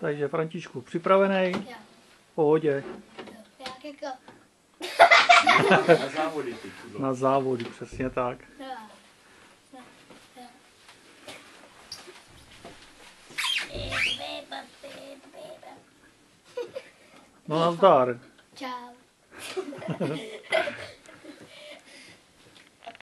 Takže Františku, připravený? Jo. Pohodě. Jak jako... Na závody ty. Na závody, přesně tak. Jo. No nazdar. Čau.